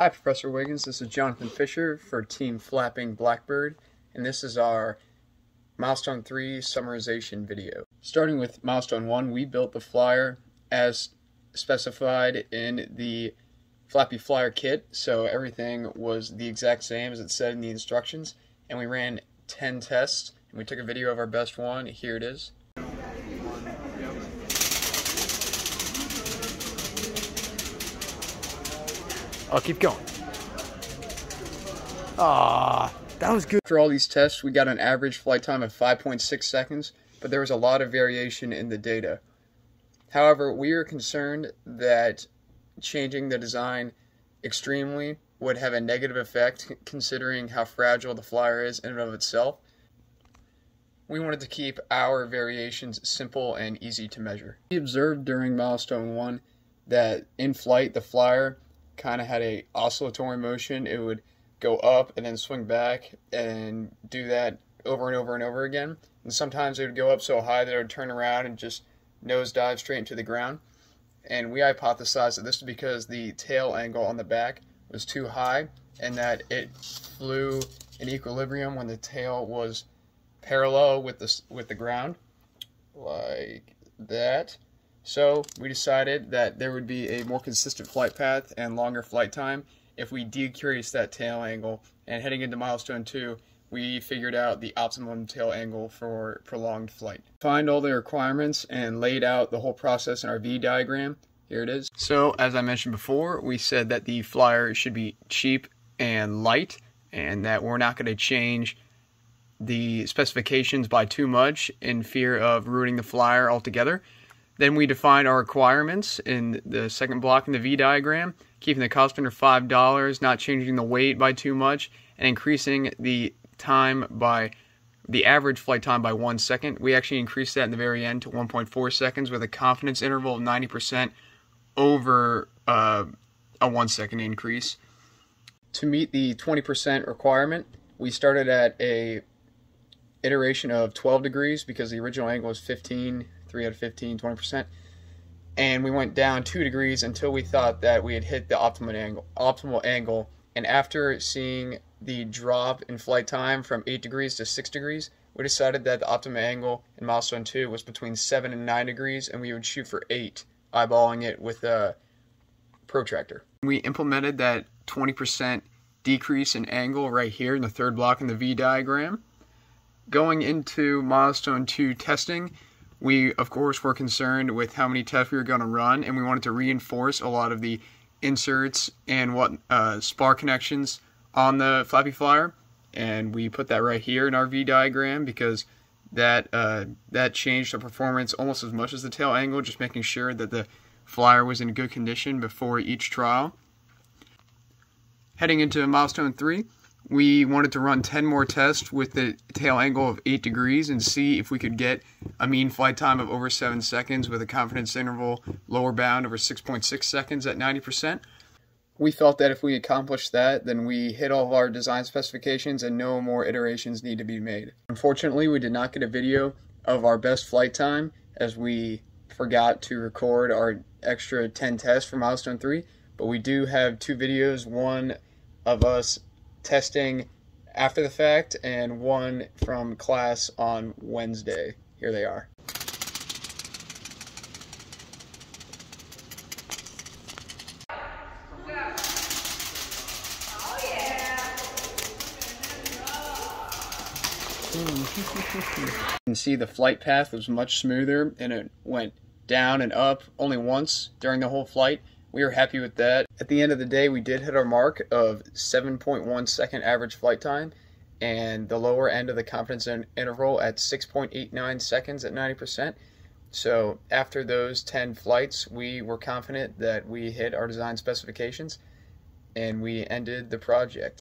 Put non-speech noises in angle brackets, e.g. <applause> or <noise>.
Hi, Professor Wiggins. This is Jonathan Fischer for Team Flapping Blackbird, and this is our Milestone 3 summarization video. Starting with Milestone 1, we built the flyer as specified in the Flappy Flyer kit, so everything was the exact same as it said in the instructions, and we ran 10 tests, and we took a video of our best one. Here it is. I'll keep going. Ah, that was good. For all these tests, we got an average flight time of 5.6 seconds, but there was a lot of variation in the data. However, we are concerned that changing the design extremely would have a negative effect considering how fragile the flyer is in and of itself. We wanted to keep our variations simple and easy to measure. We observed during milestone 1 that in flight the flyer kind of had a oscillatory motion. It would go up and then swing back and do that over and over and over again. And sometimes it would go up so high that it would turn around and just nosedive straight into the ground. And we hypothesized that this was because the tail angle on the back was too high and that it flew in equilibrium when the tail was parallel with the with the ground like that. So we decided that there would be a more consistent flight path and longer flight time if we decrease that tail angle. And heading into milestone two, we figured out the optimum tail angle for prolonged flight. Find all the requirements and laid out the whole process in our V diagram. Here it is. So as I mentioned before, we said that the flyer should be cheap and light and that we're not going to change the specifications by too much in fear of ruining the flyer altogether. Then we define our requirements in the second block in the V diagram, keeping the cost under $5, not changing the weight by too much, and increasing the time by the average flight time by one second. We actually increased that in the very end to 1.4 seconds with a confidence interval of 90% over uh, a one second increase. To meet the 20% requirement, we started at a iteration of 12 degrees because the original angle was 15 3 out of 15, 20%. And we went down 2 degrees until we thought that we had hit the optimal angle. Optimal angle. And after seeing the drop in flight time from 8 degrees to 6 degrees, we decided that the optimal angle in milestone 2 was between 7 and 9 degrees, and we would shoot for 8, eyeballing it with a protractor. We implemented that 20% decrease in angle right here in the third block in the V diagram. Going into milestone 2 testing, we, of course, were concerned with how many tests we were going to run, and we wanted to reinforce a lot of the inserts and what uh, spar connections on the Flappy Flyer, and we put that right here in our V diagram because that uh, that changed the performance almost as much as the tail angle, just making sure that the flyer was in good condition before each trial. Heading into milestone three, we wanted to run 10 more tests with the tail angle of 8 degrees and see if we could get a mean flight time of over 7 seconds with a confidence interval lower bound over 6.6 seconds at 90%. We felt that if we accomplished that, then we hit all of our design specifications and no more iterations need to be made. Unfortunately, we did not get a video of our best flight time as we forgot to record our extra 10 tests for milestone 3, but we do have two videos, one of us testing after the fact and one from class on Wednesday. Here they are. Oh, <laughs> you can see the flight path was much smoother and it went down and up only once during the whole flight we were happy with that. At the end of the day, we did hit our mark of 7.1 second average flight time and the lower end of the confidence in interval at 6.89 seconds at 90%. So after those 10 flights, we were confident that we hit our design specifications and we ended the project.